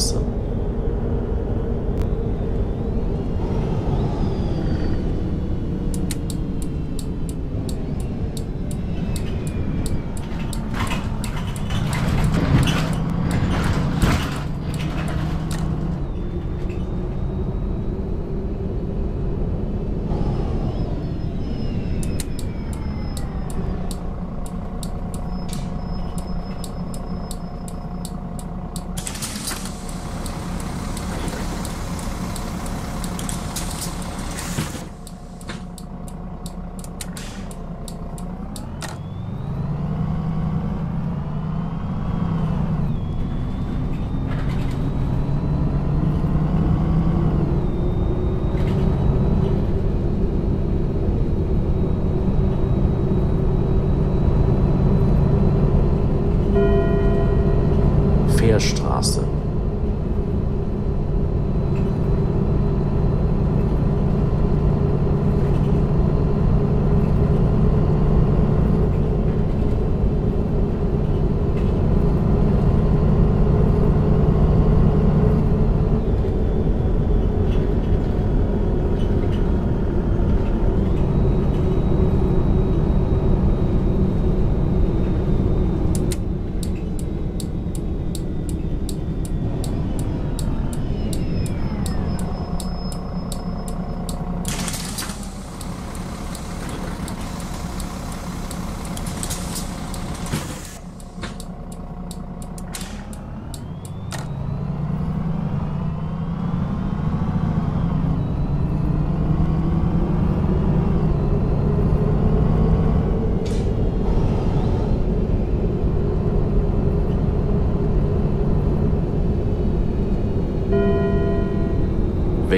awesome. Awesome.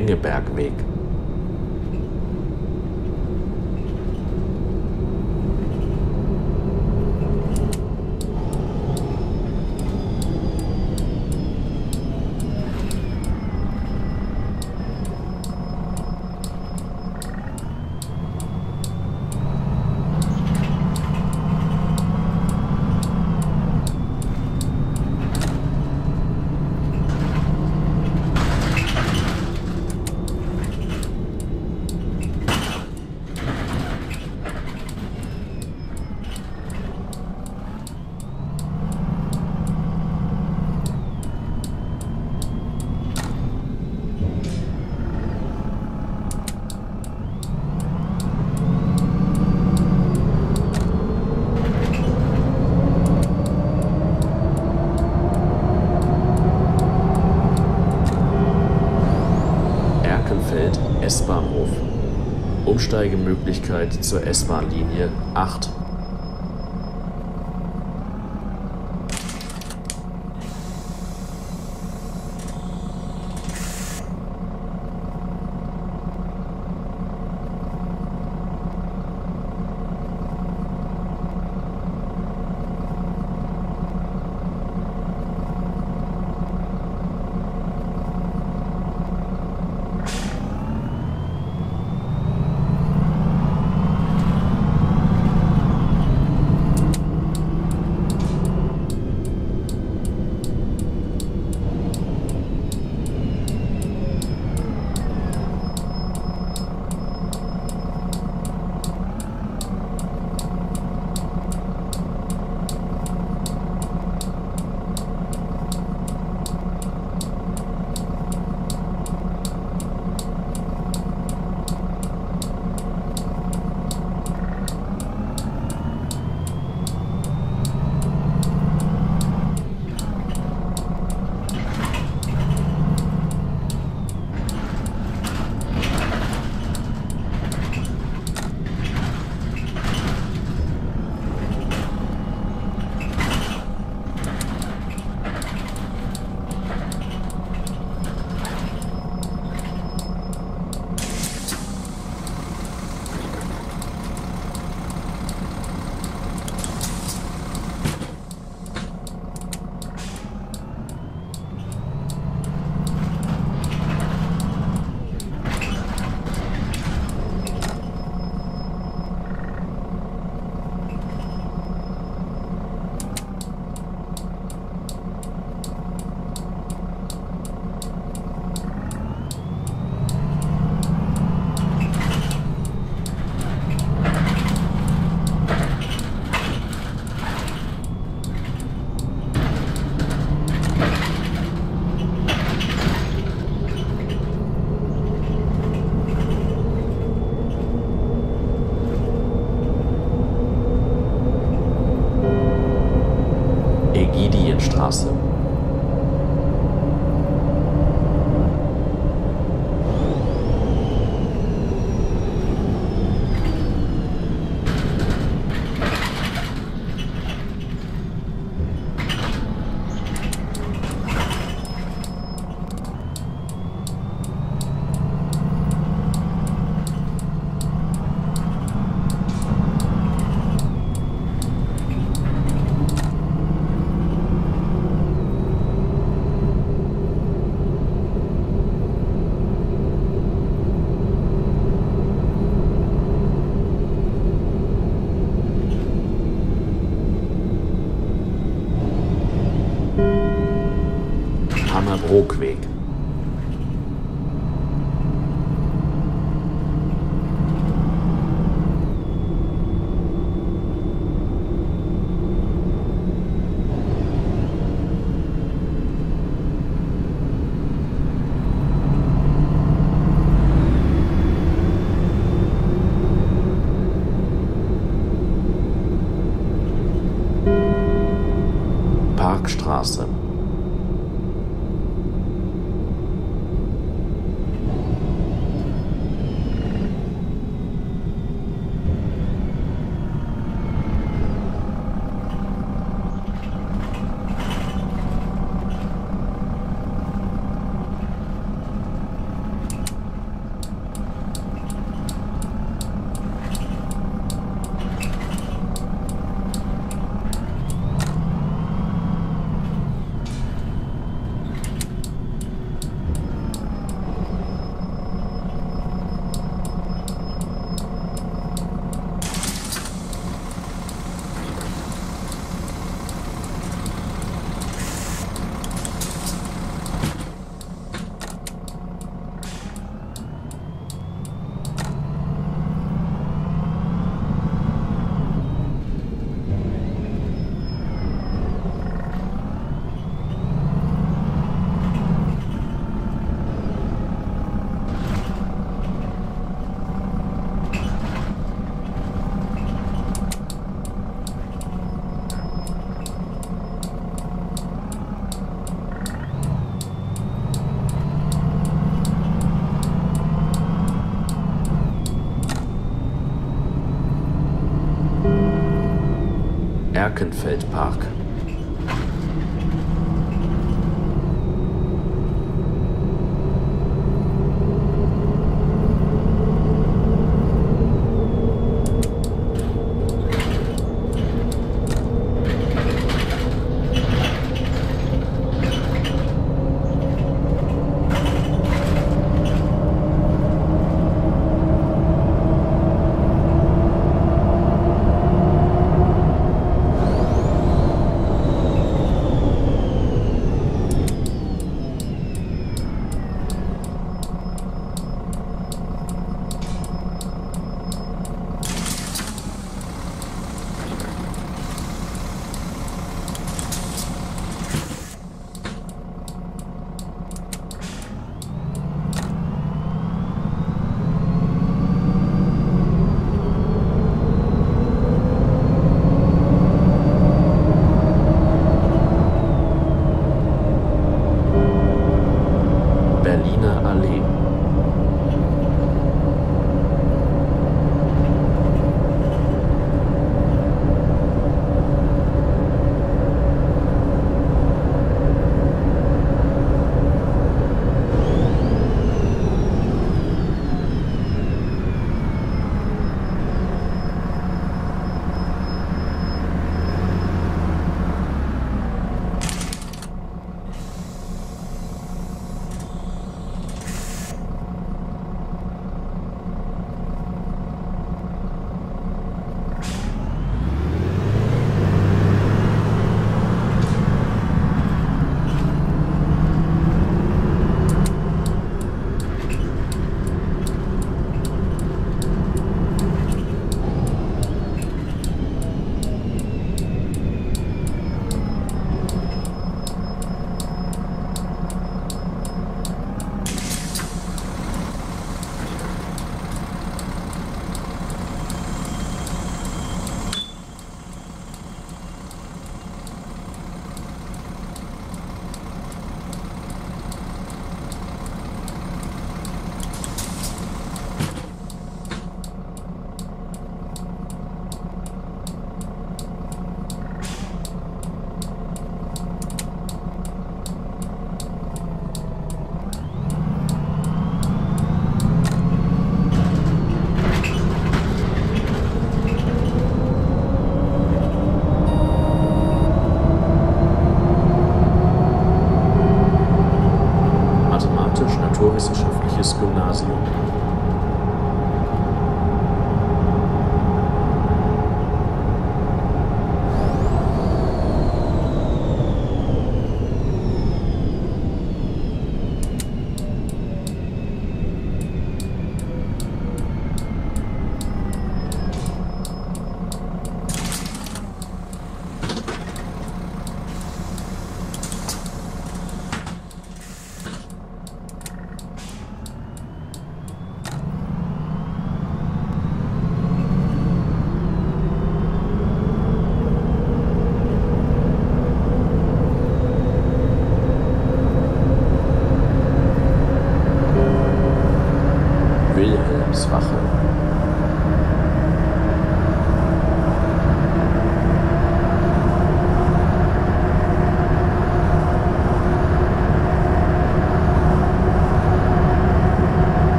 Wengebergweg. Erkenfeld S-Bahnhof. Umsteigemöglichkeit zur S-Bahn-Linie 8. Birkenfeld Park.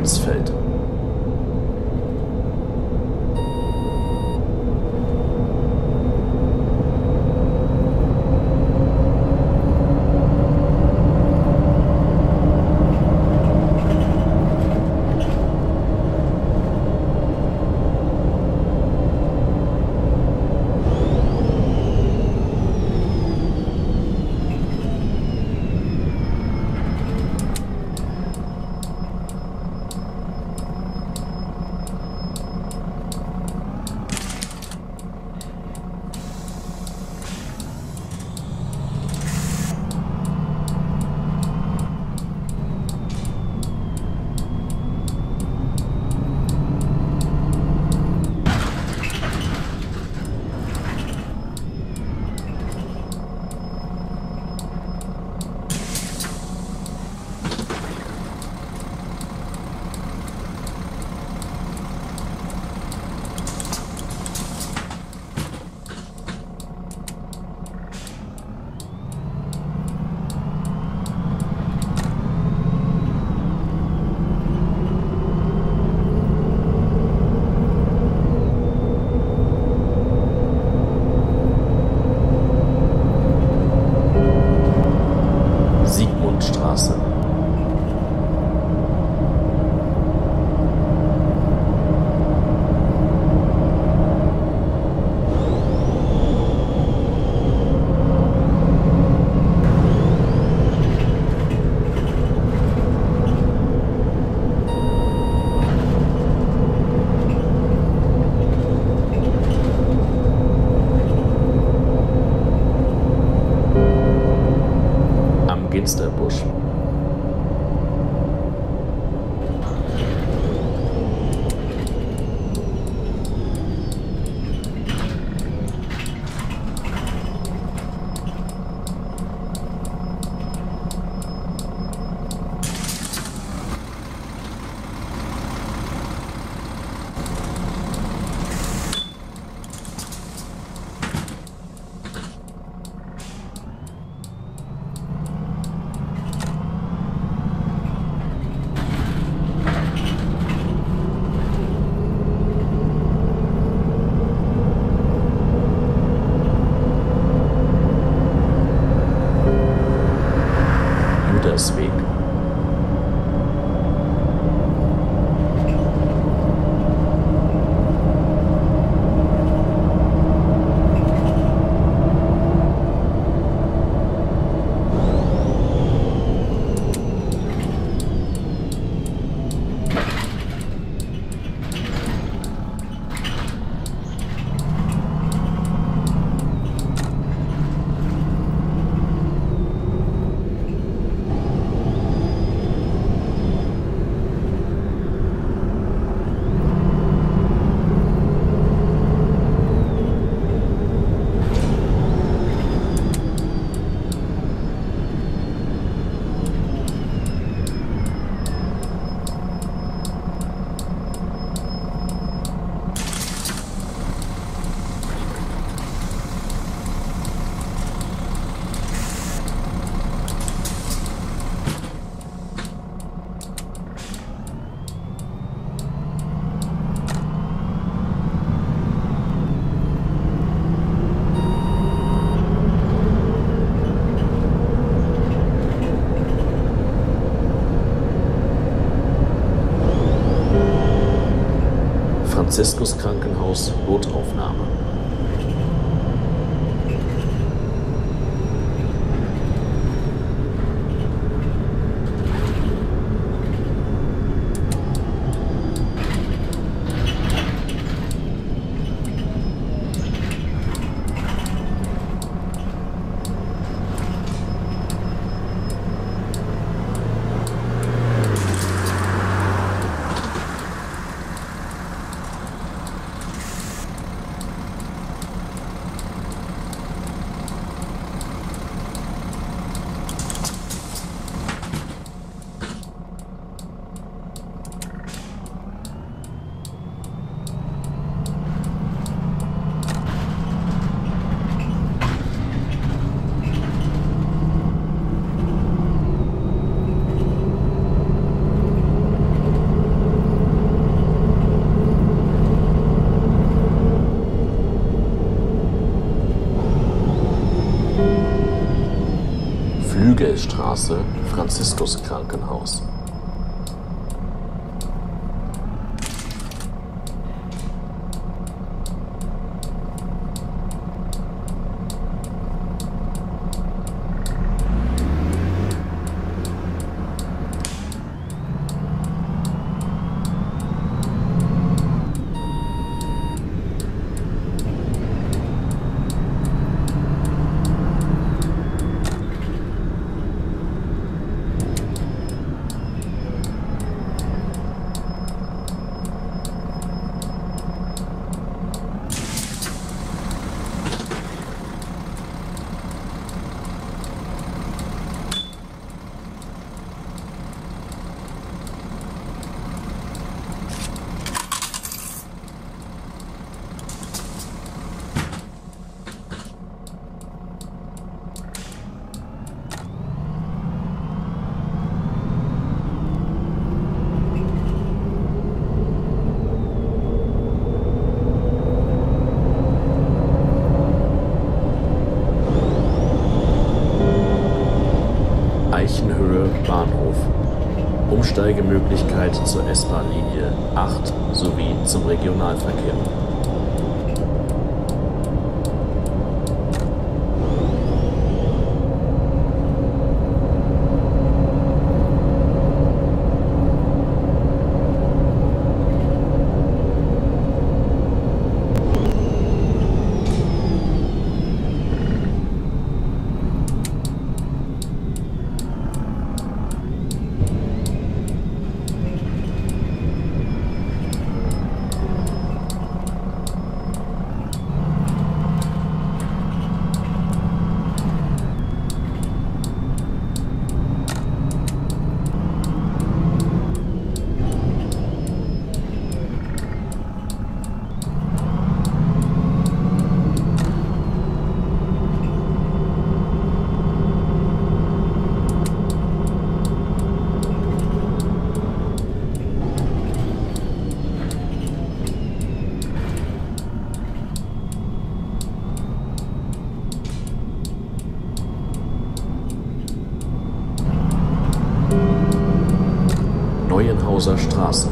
Kreuzfeld. Franziskus Krankenhaus Notaufnahme. Flügelstraße, Franziskus Umsteigemöglichkeit zur S-Bahn-Linie 8 sowie zum Regionalverkehr. Oberhauser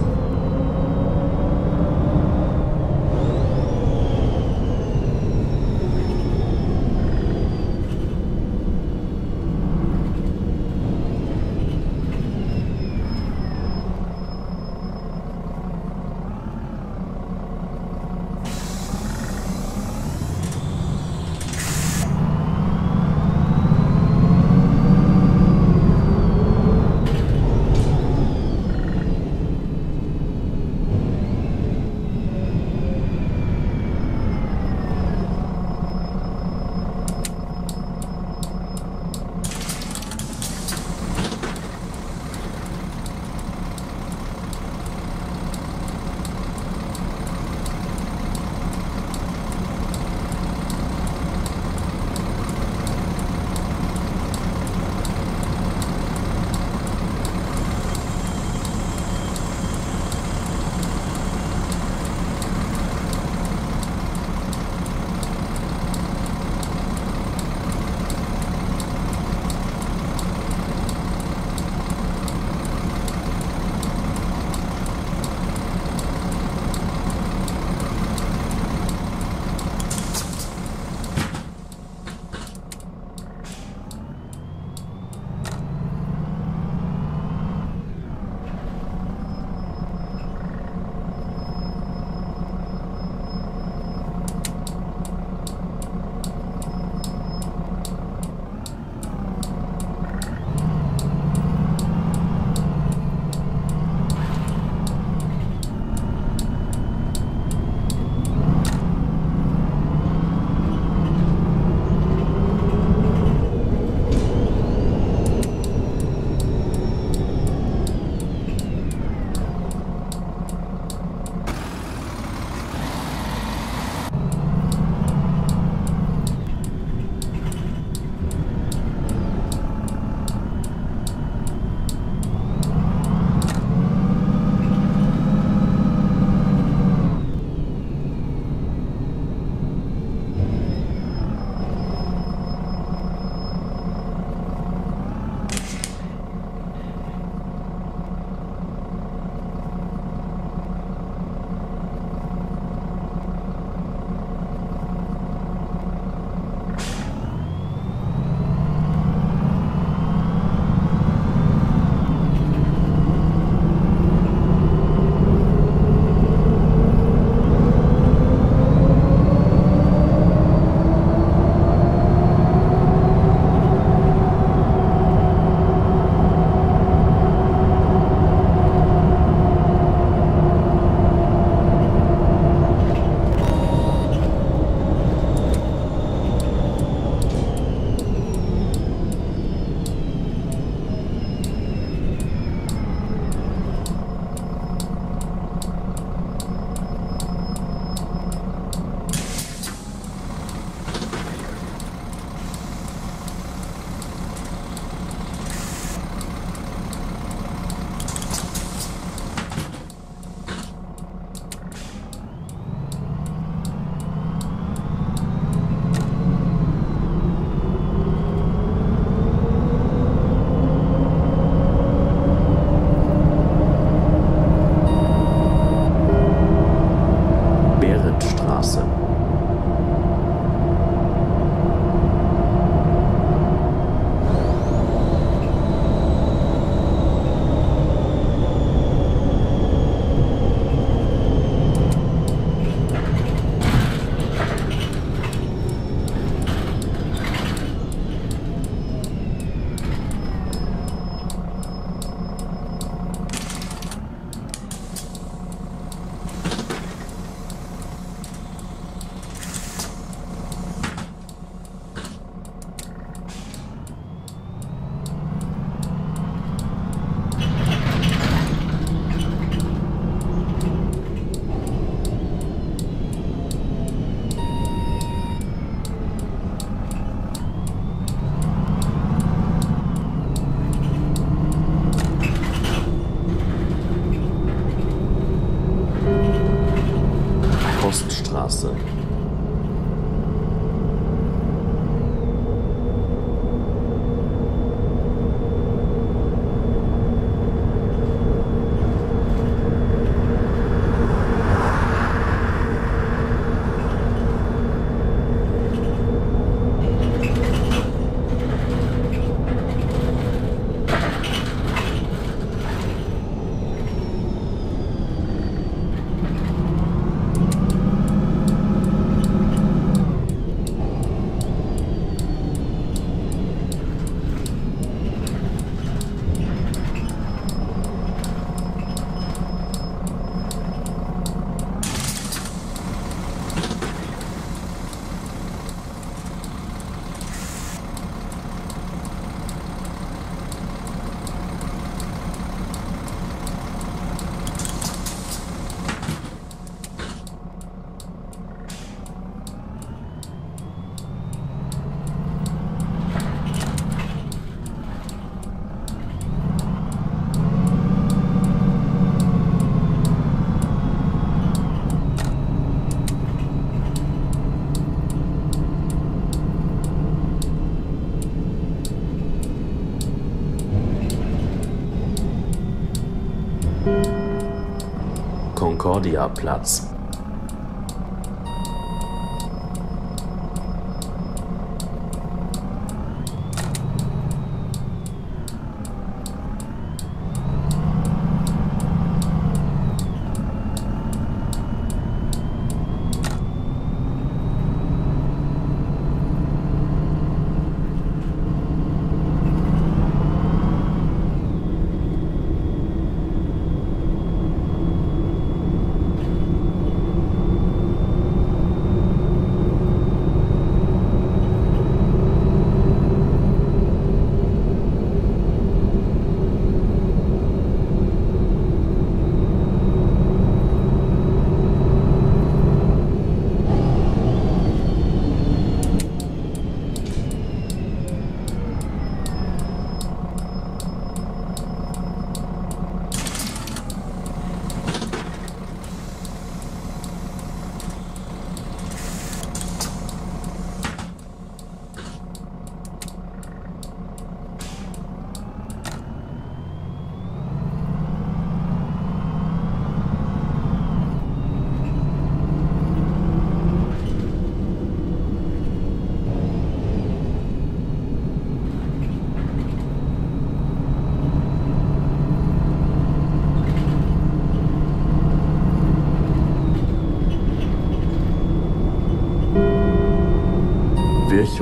Concordia-Platz.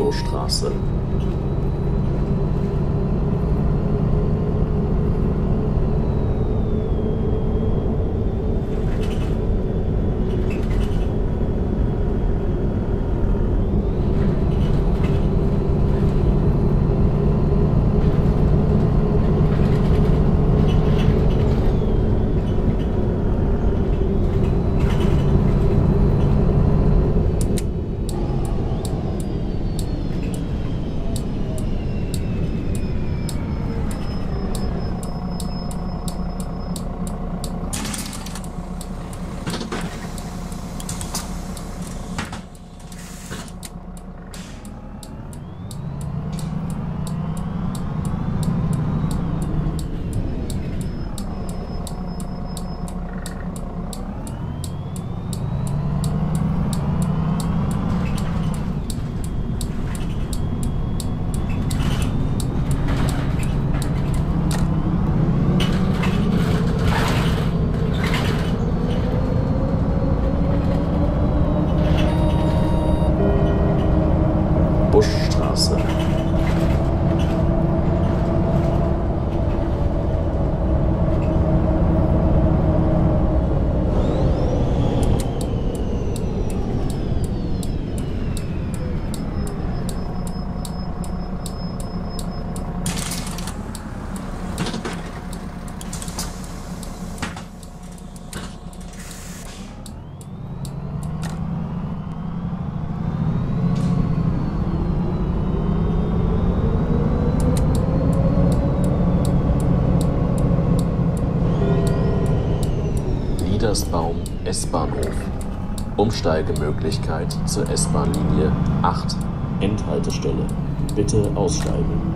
Virchowstraße. Liedersbaum S-Bahnhof. Umsteigemöglichkeit zur S-Bahn-Linie 8. Endhaltestelle. Bitte aussteigen.